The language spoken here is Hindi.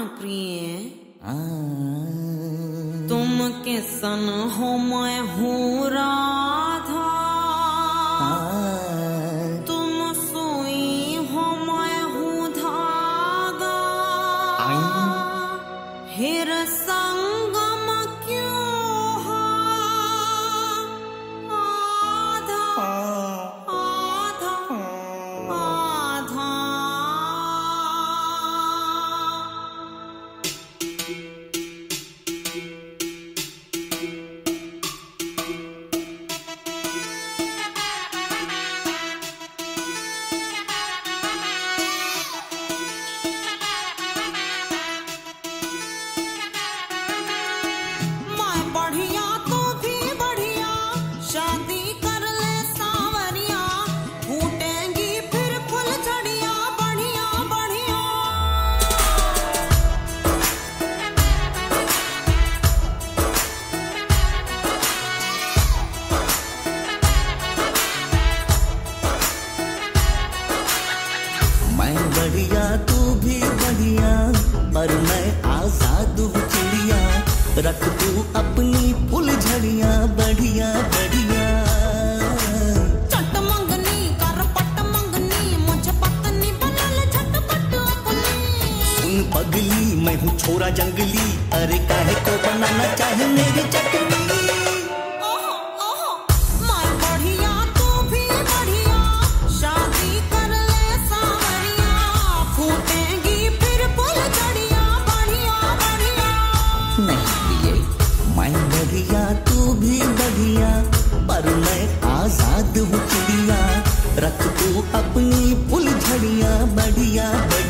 प्राण प्रिय। तुम के सन हो मैं हूँ। रख तू अपनी फुल झड़िया बढ़िया। बढ़िया पगली मैं हूँ छोरा जंगली अरे काहे को बनाना चाहे मेरी चटनी? अपनी पुलझड़िया बढ़िया बढ़िया